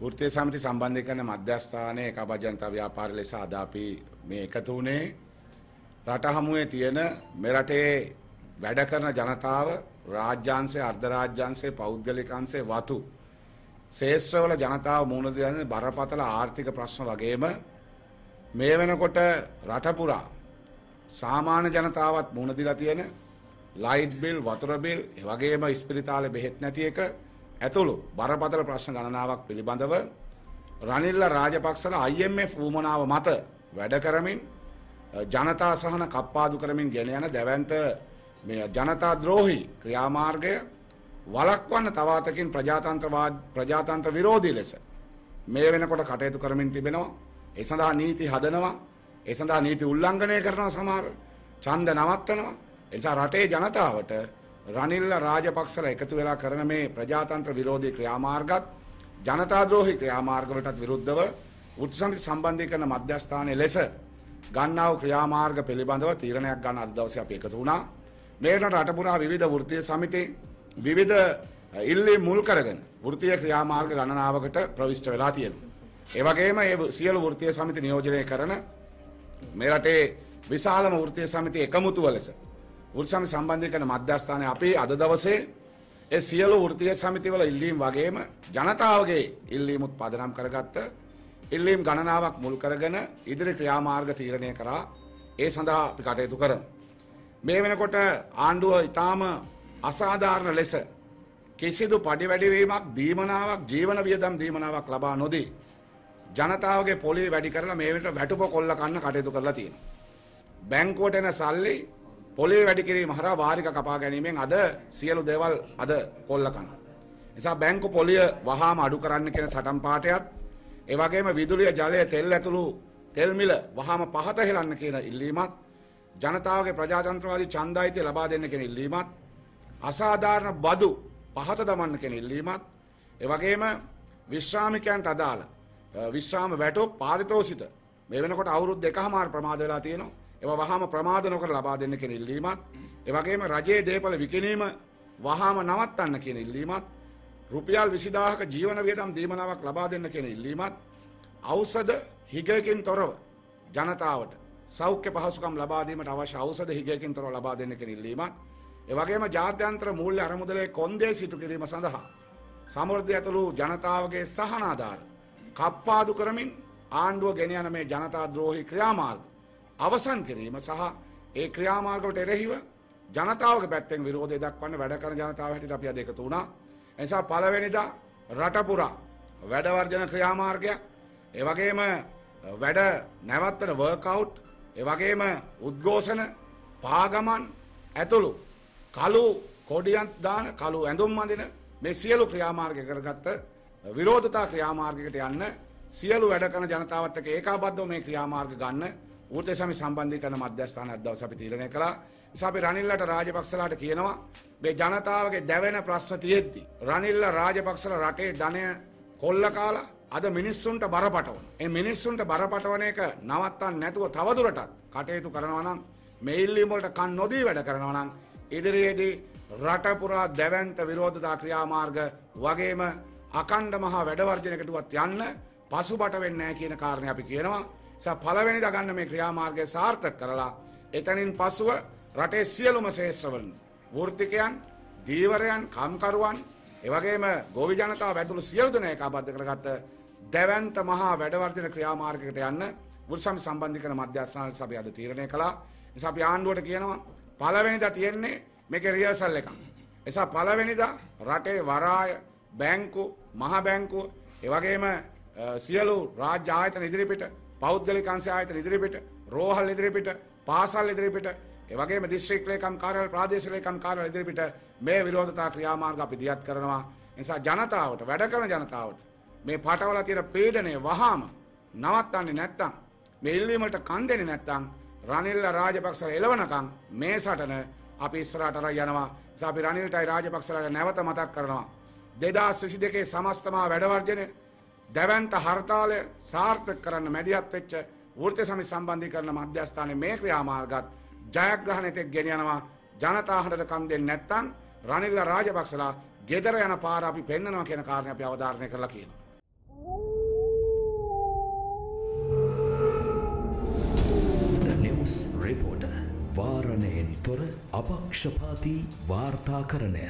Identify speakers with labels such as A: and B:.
A: වෘත්තීය සමිති සම්බන්ධ කරන මධ්‍යස්ථානයේ කබ ජනතා ව්‍යාපාර ලෙස අද අපි මේ එකතු වුණේ. රට හමුවේ තියෙන මෙරටේ වැඩ කරන ජනතාව රාජ්‍යාංශය අර්ධ රාජ්‍යාංශය පෞද්ගලිකංශය වතු. ශේෂ්ත්‍රවල ජනතාව මුහුණ දෙන බරපතල ආර්ථික ප්‍රශ්න වගේම මේ වෙනකොට රට පුරා සාමාන්‍ය ජනතාවත් මුහුණ දීලා තියෙන ලයිට් බිල් වතුර බිල් ඒ වගේම ඉස්පිරිතාලේ බෙහෙත් නැති එක ඇතුළු බරපතල ප්‍රශ්න ගණනාවක් පිළිබඳව රනිල්ල රාජපක්ෂලා IMF වුමනාව මත වැඩ කරමින් ජනතා සහන කප්පාදු කරමින් ගෙන යන දැවැන්ත මේ ජනතා ද්‍රෝහි ක්‍රියාමාර්ගය වළක්වන්න තවාතකින් ප්‍රජාතන්ත්‍රවාද ප්‍රජාතන්ත්‍ර විරෝධී ලෙස මේ වෙනකොට කටයුතු කරමින් තිබෙනවා. ඒ සඳහා නීති හදනවා. ඒ සඳහා නීති උල්ලංඝනය කරනවා සමහර. ඡන්ද නවත්තනවා. ඒ නිසා රටේ ජනතාවට රනිල්ල රාජපක්ෂලා එකතු වෙලා කරන මේ ප්‍රජාතන්ත්‍ර විරෝධී ක්‍රියාමාර්ගත් ජනතාද්‍රෝහි ක්‍රියාමාර්ගවලටත් විරුද්ධව උත්සමිති සම්බන්ධීකරණ මධ්‍යස්ථානයේ ලෙස ගන්නා වූ ක්‍රියාමාර්ග පිළිබඳව තීරණයක් ගන්න අද දවසේ අපි එකතු වුණා. මේකට රට පුරා විවිධ වෘත්තීය සමිති විවිධ ඉල්ලීම් මුල් කරගෙන වෘත්තීය ක්‍රියාමාර්ග ගණනාවකට ප්‍රවිෂ්ඨ වෙලා තියෙනවා. ඒ වගේම මේ සියලු වෘත්තීය සමිති නියෝජනය කරන මේ රටේ විශාලම වෘත්තීය සමිති එකමුතුව ලෙස වෘත්සමි සම්බන්ධීකරණ මධ්‍යස්ථානයේ අපි අද දවසේ ඒ සියලු වෘත්තීය සමිතිවල ඉල්ලීම් වගේම ජනතාවගේ ඉල්ලීමුත් පදනම් කරගත්ත ඉල්ලීම් ගණනාවක් මුල් කරගෙන ඉදිරි ක්‍රියාමාර්ග තීරණය කරා ඒ සඳහා අපි කටයුතු කරමු. මේ වෙනකොට ආණ්ඩුව ඊටාම අසාධාරණ ලෙස කිසිදු පඩි වැඩිවීමක් දීමනාවක් ජීවන වියදම් දීමනාවක් ලබා නොදී ජනතාවගේ පොලිය වැඩි කරලා මේ වෙනට වැටුප කොල්ල කන්න කටයුතු කරලා තියෙනවා. බැංකුවට එන සල්ලි පොලිය වැඩි කිරීම හරහා වාරික කපා ගැනීමෙන් අද සියලු දේවල් අද කොල්ල කනවා. නිසා බැංකු පොලිය වහාම අඩු කරන්න කියන සටන් පාඨයත් ඒ වගේම විදුලිය ජලය තෙල් ඇතුළු තෙල් මිල වහාම පහත හෙලන්න කියන ඉල්ලීමත් ජනතාවගේ ප්‍රජාතන්ත්‍රවාදී ඡන්දායිතිය ලබා දෙන්න කියන ඉල්ලීමත් අසාධාරණ බදු පහත දමන්න කියන ඉල්ලීමත් ඒ වගේම විශ්‍රාමිකයන්ට අදාළ විශ්‍රාම වැටුප් පාරිතෝෂිත මේ වෙනකොට අවුරුදු දෙකමාර ප්‍රමාද වෙලා තියෙනවා ඒවා වහාම ප්‍රමාද නොකර ලබා දෙන්න කියන ඉල්ලීමත් ඒ වගේම රජයේ දේපල විකිණීම වහාම නවත්තන්න කියන ඉල්ලීමත් රුපියල් 20000ක ජීවන වියදම් දීමනාවක් ලබා දෙන්න කියන ඉල්ලීමත් ඖෂධ හිගයකින් තොරව ජනතාවට සෞඛ්‍ය පහසුකම් ලබා දීමට අවශ්‍ය ඖෂධ හිගයකින් තොරව ලබා දෙන්න කියන ඉල්ලීමත් ඒ වගේම ජාත්‍යන්තර මූල්‍ය අරමුදලේ කොන්දේ සිටු කිරීම සඳහා සමෘද්ධිය ඇතුළු ජනතාවගේ සහනාධාර කප්පාදු කරමින් ආණ්ඩුව ගෙන යන මේ ජනතා ද්‍රෝහි ක්‍රියාමාර්ග අවසන් කිරීම සහ ඒ ක්‍රියාමාර්ගවලට එරෙහිව ජනතාවගේ පැත්තෙන් විරෝධය දක්වන්න වැඩ කරන ජනතාව හැටියට අපි අද එකතු වුණා. ඒ නිසා පළවෙනිදා රට පුරා වැඩ වර්ජන ක්‍රියාමාර්ගයක් ඒ වගේම වැඩ නැවත්තන වර්කවුට් ඒ වගේම උද්ඝෝෂණ පාගමන් ඇතුළු කළු කොඩියන් දාන කළු ඇඳුම් අඳින මේ සියලු ක්‍රියාමාර්ග කරගත්ත විරෝධතා ක්‍රියාමාර්ගයකට යන්න සියලු වැඩ කරන ජනතාවත් එක්ක ඒකාබද්ධව මේ ක්‍රියාමාර්ග ගන්න ඌර්තසමි සම්බන්ධීකරණ මධ්‍යස්ථාන අද දවස් අපි තීරණය කළා. නිසා අපි රනිල්ලට රාජපක්ෂලාට කියනවා මේ ජනතාවගේ දැවෙන ප්‍රශ්න තියෙද්දි රනිල්ල රාජපක්ෂලා රටේ ධනය කොල්ල කාලා අද මිනිස්සුන්ට බරපටවන. ඒ මිනිස්සුන්ට බරපටවන එක නවත්තන්න නැතුව තවදුරටත් කටයුතු කරනවා නම් මේ ඉල්ලීම් වලට කන් නොදී වැඩ කරනවා නම් ඉදිරියේදී රට පුරා දැවැන්ත විරෝධතා ක්‍රියාමාර්ග වගේම අකණ්ඩ මහා වැඩවර්ජනයකටවත් යන්න පසුබට වෙන්නේ නැහැ කියන කාරණේ අපි කියනවා. නිසා පළවෙනිදා ගන්න මේ ක්‍රියාමාර්ගය සාර්ථක කරලා එතනින් පසුව රටේ සියලුම ශේෂ්ත්‍රවලින් වෘත්තිකයන්, දීවරයන්, කම්කරුවන්, එවැගේම ගෝවි ජනතාව ඇතුළු සියලු දෙනා ඒකාබද්ධ කරගත්ත දැවැන්ත මහා වැඩවර්ධන ක්‍රියාමාර්ගයකට යන්න වෘත්සම් සම්බන්ධීකරණ මධ්‍යස්ථාන සභාව අද තීරණය කළා. නිසා අපි ආණ්ඩුවට කියනවා පළවෙනිදා තියෙන්නේ මේකේ රිහර්සල් එකක්. නිසා පළවෙනිදා රටේ වරාය, බැංකු, මහ බැංකුව, ඒ වගේම සියලු රාජ්‍ය ආයතන ඉදිරිපිට පෞද්ගලික අංශ ආයතන ඉදිරිපිට රෝහල් ඉදිරිපිට පාසල් ඉදිරිපිට ඒ වගේම දිස්ත්‍රික් ලේකම් කාර්යාලය ප්‍රාදේශීය ලේකම් කාර්යාලය ඉදිරිපිට මේ විරෝධතා ක්‍රියාමාර්ග අපි දියත් කරනවා. ඒ නිසා ජනතාවට වැඩ කරන ජනතාවට මේ පාටවල තියෙන පීඩනය වහාම නවත්තන්නේ නැත්තම් මේ ඉල්ලීම වලට කන් දෙන්නේ නැත්තම් රනිල්ල රාජපක්ෂලා එළවනකම් මේ සටන අපි ඉස්සරහට අරන් යනවා. නිසා අපි රනිල්ටයි රාජපක්ෂලාට නැවත මතක් කරනවා. 2022 සමස්තමා වැඩවර්ජනය දැවන්ත හර්තාලය සාර්ථක කරන්න මැදිහත් වෙච්ච වෘත්ති සමි සම්බන්ධී කරන මධ්‍යස්ථානයේ මේ ක්‍රියාමාර්ගත් ජයග්‍රහණයට ගෙනියනවා ජනතා හඬට කන් දෙන්නේ නැත්නම් රනිල්ල රාජපක්ෂලා gedara යන පාර අපි පෙන්වනවා කියන කාරණේ අපි අවධාරණය කරලා කියනවා. The news reporter.
B: වාරණයෙන් තොර අපක්ෂපාතී වාර්තාකරණය.